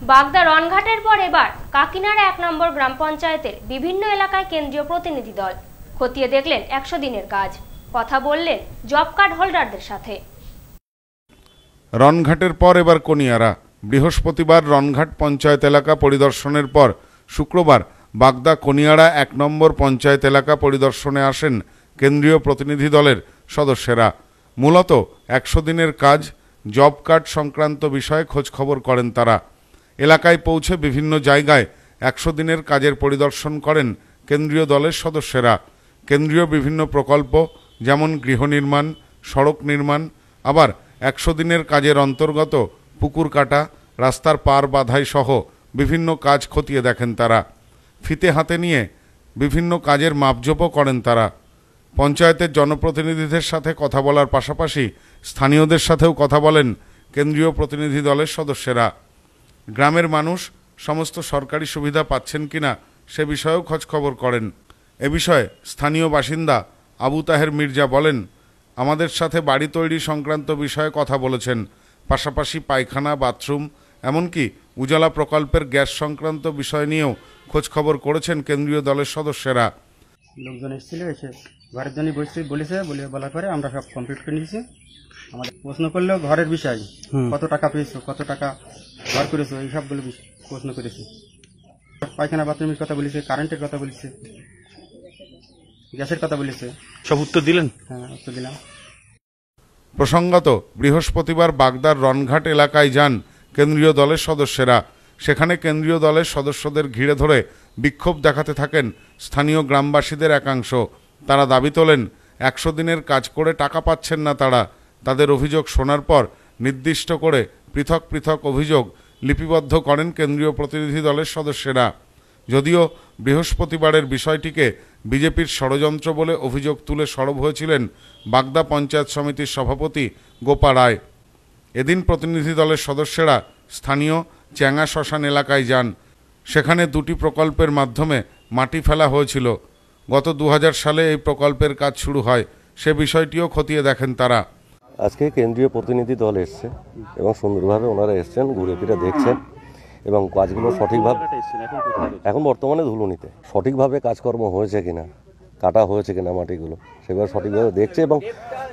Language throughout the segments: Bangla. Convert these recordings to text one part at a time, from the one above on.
বাগদা রনঘাটের পর এবার কাকিনাড়া এক নম্বর গ্রাম পঞ্চায়েতের বিভিন্ন এলাকায় কেন্দ্রীয় প্রতিনিধি দল। খতিয়ে দেখলেন একশো দিনের কাজ। কথা বললেন জব কার্ড হোল্ডারদের সাথে। রনঘাটের পর এবার কনিয়ারা। বৃহস্পতিবার রনঘাট পঞ্চায়েত এলাকা পরিদর্শনের পর শুক্রবার বাগদা কনিয়াড়া এক নম্বর পঞ্চায়েত এলাকা পরিদর্শনে আসেন কেন্দ্রীয় প্রতিনিধি দলের সদস্যেরা। মূলত একশো দিনের কাজ, জব কার্ড সংক্রান্ত বিষয়ে খোঁজখবর করেন তারা। এলাকায় পৌঁছে বিভিন্ন জায়গায় একশো দিনের কাজের পরিদর্শন করেন কেন্দ্রীয় দলের সদস্যরা। কেন্দ্রীয় বিভিন্ন প্রকল্প, যেমন গৃহ নির্মাণ, সড়ক নির্মাণ, আবার একশো দিনের কাজের অন্তর্গত পুকুর কাটা, রাস্তার পার বাধাই সহ বিভিন্ন কাজ খতিয়ে দেখেন তারা। ফিতে হাতে নিয়ে বিভিন্ন কাজের মাপজোপও করেন তারা। পঞ্চায়েতের জনপ্রতিনিধিদের সাথে কথা বলার পাশাপাশি স্থানীয়দের সাথেও কথা বলেন কেন্দ্রীয় প্রতিনিধি দলের সদস্যরা। গ্রামের মানুষ সমস্ত সরকারি সুবিধা পাচ্ছেন কিনা সে বিষয়েও খোঁজখবর করেন। এ বিষয়ে স্থানীয় বাসিন্দা আবু তাহের মির্জা বলেন আমাদের সাথে বাড়ি তৈরি সংক্রান্ত বিষয়ে কথা বলেছেন। পাশাপাশি পায়খানা বাথরুম এমনকি উজালা প্রকল্পের গ্যাস সংক্রান্ত বিষয় নিয়েও খোঁজখবর করেছেন কেন্দ্রীয় দলের সদস্যরা। লোকজন এসেছিল এসে ঘরের জন্য বসে বলেছে বলে বলার পরে আমরা সব কমপ্লিট করে নিয়েছি। আমাদের প্রশ্ন করলেও ঘরের বিষয় কত টাকা পেয়েছ কত টাকা ঘর করেছ এই সবগুলো প্রশ্ন করেছি। পায়খানা বাথরুমের কথা বলেছে কারেন্টের কথা বলেছে গ্যাসের কথা বলেছে। সব উত্তর দিলেন? হ্যাঁ উত্তর দিলাম। প্রসঙ্গত বৃহস্পতিবার বাগদার রনঘাট এলাকায় যান কেন্দ্রীয় দলের সদস্যরা। সেখানে কেন্দ্রীয় দলের সদস্যদের ঘিরে ধরে বিক্ষোভ দেখাতে থাকেন স্থানীয় গ্রামবাসীদের একাংশ। তারা দাবি তোলেন একশো দিনের কাজ করে টাকা পাচ্ছেন না তারা। তাদের অভিযোগ শোনার পর নির্দিষ্ট করে পৃথক পৃথক অভিযোগ লিপিবদ্ধ করেন কেন্দ্রীয় প্রতিনিধি দলের সদস্যেরা। যদিও বৃহস্পতিবারের বিষয়টিকে বিজেপির ষড়যন্ত্র বলে অভিযোগ তুলে সরব হয়েছিলেন বাগদা পঞ্চায়েত সমিতির সভাপতি গোপা রায়। এদিন প্রতিনিধি দলের সদস্যরা স্থানীয় চ্যাঙা শ্মশান এলাকায় যান। সেখানে দুটি প্রকল্পের মাধ্যমে মাটি ফেলা হয়েছিল। গত দু হাজার সালে এই প্রকল্পের কাজ শুরু হয়। সে বিষয়টিও খতিয়ে দেখেন তারা। আজকে কেন্দ্রীয় প্রতিনিধি দল এসছে এবং সুন্দরভাবে ওনারা এসছেন ঘুরে ফিরে দেখছেন এবং কাজগুলো সঠিকভাবে এখন বর্তমানে ধুলুনিতে। সঠিকভাবে কাজকর্ম হয়েছে কিনা কাটা হয়েছে কিনা মাটিগুলো সেভাবে সঠিকভাবে দেখছে এবং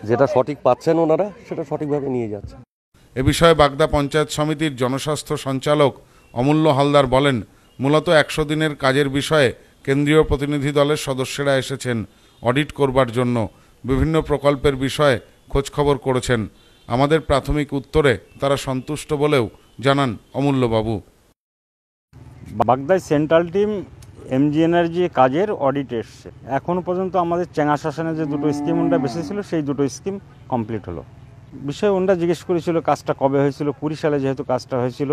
যেটা সঠিক পাচ্ছেন ওনারা সেটা সঠিকভাবে নিয়ে যাচ্ছে। এ বিষয়ে বাগদা পঞ্চায়েত সমিতির জনস্বাস্থ্য সঞ্চালক অমূল্য হালদার বলেন মূলত একশো দিনের কাজের বিষয়ে কেন্দ্রীয় প্রতিনিধি দলের সদস্যরা এসেছেন অডিট করবার জন্য। বিভিন্ন প্রকল্পের বিষয়ে খোঁজখবর করেছেন। আমাদের প্রাথমিক উত্তরে তারা সন্তুষ্ট বলেও জানান অমূল্যবাবু। বাগদায় সেন্ট্রাল টিম এমজি এনার্জি কাজের অডিট এসছে। এখন পর্যন্ত আমাদের চেঙ্গা শাসনে যে দুটো স্কিম ওনরা বেসেছিল সেই দুটো স্কিম কমপ্লিট হলো। বিষয়ে ওনরা জিজ্ঞেস করেছিল, কাজটা কবে হয়েছিল? কুড়ি সালে যেহেতু কাজটা হয়েছিল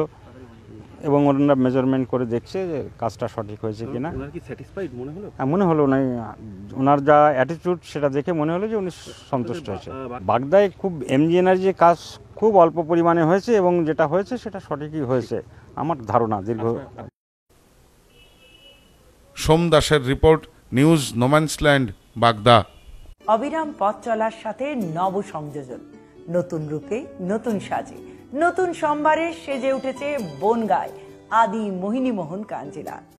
এবং ওনারা মেজারমেন্ট করে দেখছে যে কাজটা সঠিক হয়েছে কিনা। ওনার কি স্যাটিসফাইড মনে হলো? হ্যাঁ, মনে হলো না ওনার যা অ্যাটিটিউড সেটা দেখে মনে হলো যে উনি সন্তুষ্ট হয়েছে। বাগদায় খুব এমজি এনার্জি কাজ খুব অল্প পরিমাণে হয়েছে এবং যেটা হয়েছে সেটা সঠিকই হয়েছে। আমার ধারণা দীর্ঘ সোম দাসের রিপোর্ট নিউজ নোম্যান্সল্যান্ড বাগদা। অবিরাম পথ চলার সাথে নব সংযোজন নতুন রূপে নতুন সাজে। নতুন সম্ভারে সেজে উঠেছে বনগায়। আদি মোহিনী মোহন কাঞ্জিলা